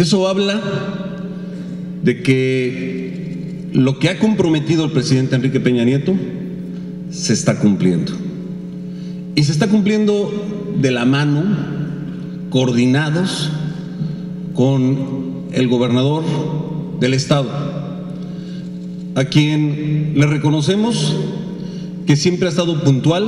Eso habla de que lo que ha comprometido el presidente Enrique Peña Nieto se está cumpliendo. Y se está cumpliendo de la mano, coordinados con el gobernador del estado, a quien le reconocemos que siempre ha estado puntual